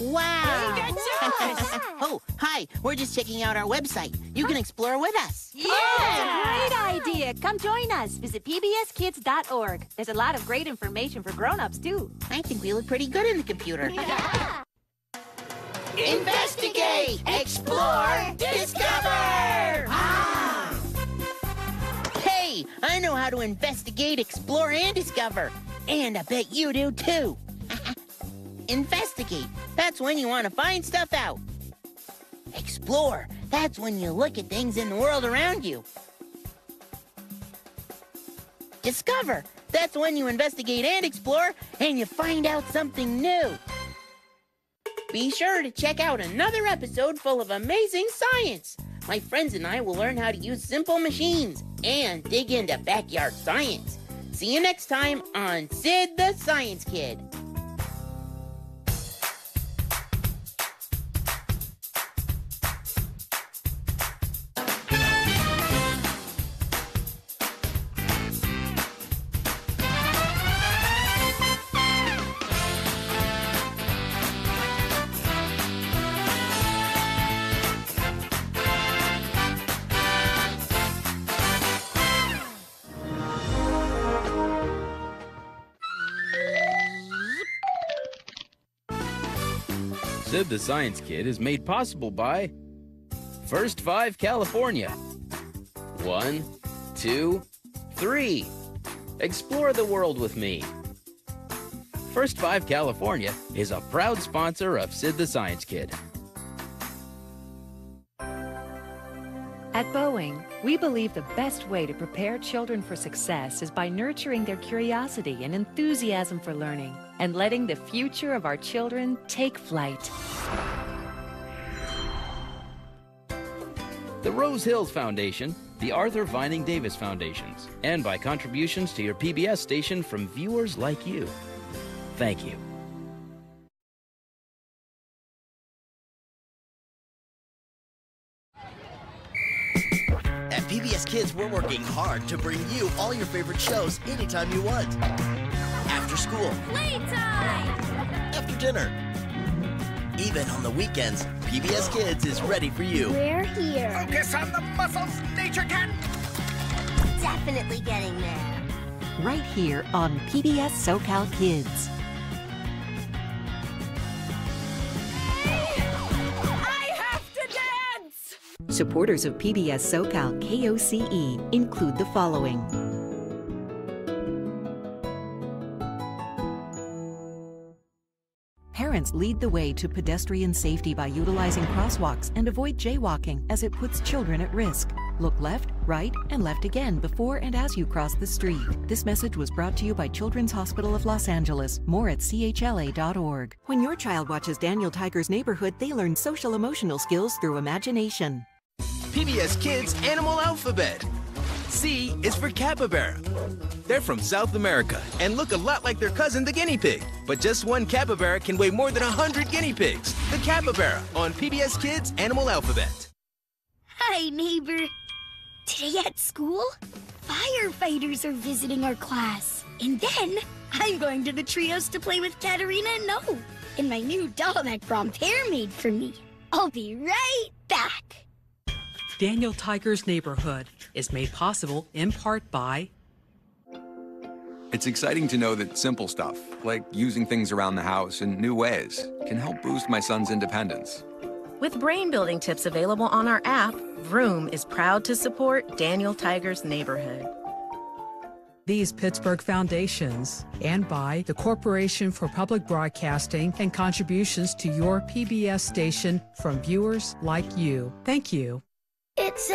Wow. Good job. oh, hi. We're just checking out our website. You can explore with us. Yeah! Great idea. Come join us. Visit pbskids.org. There's a lot of great information for grown-ups, too. I think we look pretty good in the computer. Yeah. Investigate, explore, discover! Ah! Hey, I know how to investigate, explore, and discover. And I bet you do too. investigate, that's when you want to find stuff out. Explore, that's when you look at things in the world around you. Discover, that's when you investigate and explore and you find out something new. Be sure to check out another episode full of amazing science. My friends and I will learn how to use simple machines and dig into backyard science. See you next time on Sid the Science Kid. Sid the Science Kid is made possible by First Five California. One, two, three. Explore the world with me. First Five California is a proud sponsor of Sid the Science Kid. At Boeing, we believe the best way to prepare children for success is by nurturing their curiosity and enthusiasm for learning and letting the future of our children take flight. The Rose Hills Foundation, the Arthur Vining Davis Foundations, and by contributions to your PBS station from viewers like you. Thank you. PBS Kids, we're working hard to bring you all your favorite shows anytime you want. After school, Playtime! after dinner, even on the weekends, PBS Kids is ready for you. We're here. Focus on the muscles, Nature Cat. Definitely getting there. right here on PBS SoCal Kids. Supporters of PBS SoCal KOCE include the following. Parents lead the way to pedestrian safety by utilizing crosswalks and avoid jaywalking as it puts children at risk. Look left, right, and left again before and as you cross the street. This message was brought to you by Children's Hospital of Los Angeles. More at chla.org. When your child watches Daniel Tiger's Neighborhood, they learn social emotional skills through imagination. PBS Kids Animal Alphabet. C is for capybara. They're from South America and look a lot like their cousin, the guinea pig. But just one capybara can weigh more than 100 guinea pigs. The capybara on PBS Kids Animal Alphabet. Hi, neighbor. Today at school, firefighters are visiting our class. And then I'm going to the trios to play with Katerina and No and my new doll that Grandpere made for me. I'll be right back. Daniel Tiger's Neighborhood is made possible in part by It's exciting to know that simple stuff, like using things around the house in new ways, can help boost my son's independence. With brain building tips available on our app, Vroom is proud to support Daniel Tiger's Neighborhood. these Pittsburgh foundations and by the Corporation for Public Broadcasting and contributions to your PBS station from viewers like you. Thank you. So.